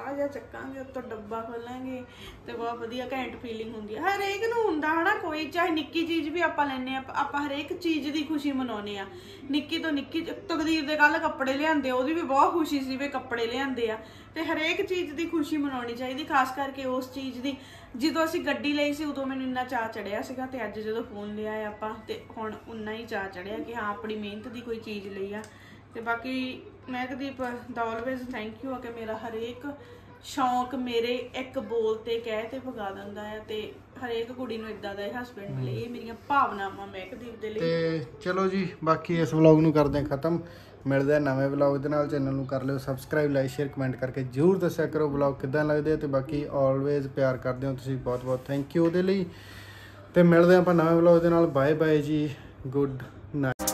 ਪੱਤਾ ਜਿਹਾ ਚੱਕਾਂਗੇ, ਉੱਤੋਂ ਡੱਬਾ ਖੋਲਾਂਗੇ ਤੇ ਬਹੁਤ ਵਧੀਆ ਘੈਂਟ ਫੀਲਿੰਗ ਹੁੰਦੀ ਹੈ ਹਰੇਕ ਨੂੰ ਹੁੰਦਾ ਹਨਾ ਕੋਈ, ਚਾਹੇ ਨਿੱਕੀ ਚੀਜ਼ ਵੀ ਆਪਾਂ ਲੈਨੇ ਆ, ਆਪਾਂ ਹਰੇਕ ਚੀਜ਼ ਦੀ ਖੁਸ਼ੀ ਮਨਾਉਨੇ ਆ। ਨਿੱਕੀ ਤੋਂ ਨਿੱਕੀ ਤਕਦੀਰ ਦੇ ਕੱਲ ਕੱਪੜੇ ਲਿਆਂਦੇ, ਉਹਦੀ ਵੀ ਬਹੁਤ ਖੁਸ਼ੀ ਸੀ ਵੀ ਕੱਪੜੇ ਲਿਆਂਦੇ ਆ। ਤੇ ਹਰੇਕ ਚੀਜ਼ ਦੀ ਖੁਸ਼ੀ ਮਨਾਉਣੀ ਚਾਹੀਦੀ, ਖਾਸ ਕਰਕੇ ਉਸ ਚੀਜ਼ ਦੀ। ਜਦੋਂ ਅਸੀਂ ਗੱਡੀ ਲਈ ਸੀ, ਉਦੋਂ ਮੈਨੂੰ ਇੰਨਾ ਚਾਹ ਚੜਿਆ ਸੀਗਾ ਤੇ ਅੱਜ ਜਦੋਂ ਫੋਨ ਲਿਆ ਆਪਾਂ, ਤੇ ਹੁਣ ਉਨਾ ਹੀ ਚਾਹ ਚੜਿਆ ਕਿ ਹਾਂ, ਆਪਣੀ ਮਿਹਨਤ ਦੀ ਕੋਈ ਚੀਜ਼ ਲਈ ਆ। ਤੇ ਬਾਕੀ ਮਹਿਕਦੀਪ ਦਾ ਆਲਵੇਜ਼ ਥੈਂਕ ਯੂ ਆ ਕਿ ਮੇਰਾ ਹਰੇਕ ਸ਼ੌਂਕ ਮੇਰੇ ਇੱਕ ਬੋਲ ਤੇ ਕਹਿ ਤੇ ਭਗਾ ਦਿੰਦਾ ਹੈ ਤੇ ਹਰੇਕ ਕੁੜੀ ਨੂੰ ਇਦਾਂ ਦਾ ਹਸਬੰਡ ਮਿਲੇ ਇਹ ਮੇਰੀਆਂ ਭਾਵਨਾਵਾਂ ਮਹਿਕਦੀਪ ਦੇ ਲਈ। ਤੇ ਚਲੋ ਜੀ, ਬਾਕੀ ਇਸ ਵਲੌਗ ਨੂੰ ਕਰਦੇ ਹਾਂ ਖਤਮ। ਮਿਲਦੇ ਆ ਨਵੇਂ ਵਲੌਗ ਦੇ ਨਾਲ। ਚੈਨਲ ਨੂੰ ਕਰ ਲਿਓ ਸਬਸਕ੍ਰਾਈਬ ਲਾਈਕ ਸ਼ੇਅਰ ਕਮੈਂਟ ਕਰਕੇ ਜਰੂਰ ਦੱਸਿਆ ਕਰੋ ਵਲੌਗ ਕਿਦਾਂ ਲੱਗਦੇ ਆ ਤੇ ਬਾਕੀ ਆਲਵੇਜ਼ ਪਿਆਰ ਕਰਦੇ ਹੋ ਤੁਸੀਂ ਬਹੁਤ ਬਹੁਤ। ਥੈਂਕ ਯੂ ਉਹਦੇ ਲਈ। ਤੇ ਮਿਲਦੇ ਆ ਆਪਾਂ ਨਵੇਂ ਵਲੌਗ ਦੇ ਨਾਲ। ਬਾਏ ਬਾਏ ਜੀ। Good night